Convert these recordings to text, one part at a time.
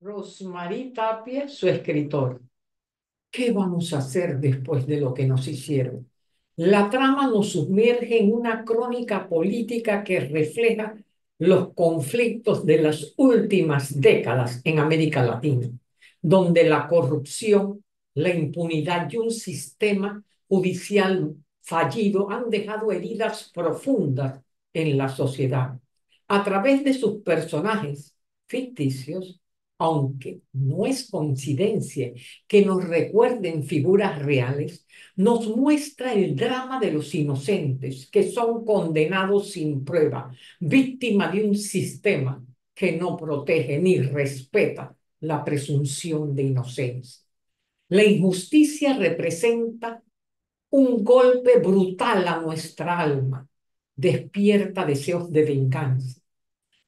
Rosmarie Tapia, su escritor. ¿Qué vamos a hacer después de lo que nos hicieron? La trama nos sumerge en una crónica política que refleja los conflictos de las últimas décadas en América Latina, donde la corrupción, la impunidad y un sistema judicial fallido han dejado heridas profundas en la sociedad. A través de sus personajes ficticios, aunque no es coincidencia que nos recuerden figuras reales, nos muestra el drama de los inocentes que son condenados sin prueba, víctima de un sistema que no protege ni respeta la presunción de inocencia. La injusticia representa un golpe brutal a nuestra alma, despierta deseos de venganza.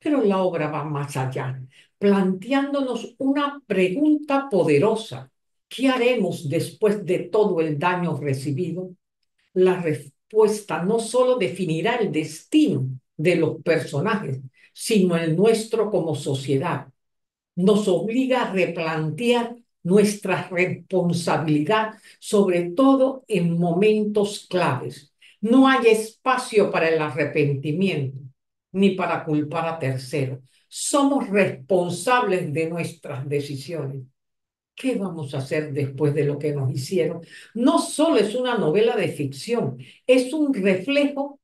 Pero la obra va más allá planteándonos una pregunta poderosa. ¿Qué haremos después de todo el daño recibido? La respuesta no solo definirá el destino de los personajes, sino el nuestro como sociedad. Nos obliga a replantear nuestra responsabilidad, sobre todo en momentos claves. No hay espacio para el arrepentimiento ni para culpar a terceros somos responsables de nuestras decisiones. ¿Qué vamos a hacer después de lo que nos hicieron? No solo es una novela de ficción, es un reflejo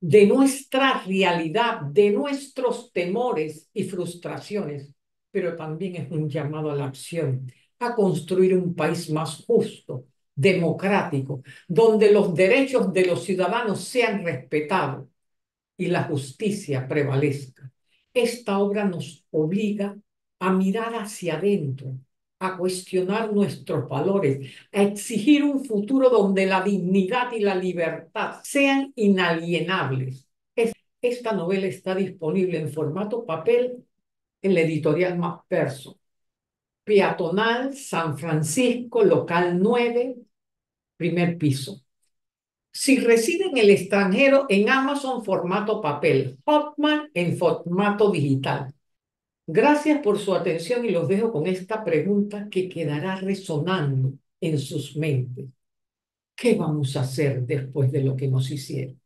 de nuestra realidad, de nuestros temores y frustraciones, pero también es un llamado a la acción, a construir un país más justo, democrático, donde los derechos de los ciudadanos sean respetados y la justicia prevalezca. Esta obra nos obliga a mirar hacia adentro, a cuestionar nuestros valores, a exigir un futuro donde la dignidad y la libertad sean inalienables. Esta novela está disponible en formato papel en la editorial Perso. Peatonal, San Francisco, local 9, primer piso. Si reside en el extranjero, en Amazon formato papel, Hotman en formato digital. Gracias por su atención y los dejo con esta pregunta que quedará resonando en sus mentes. ¿Qué vamos a hacer después de lo que nos hicieron?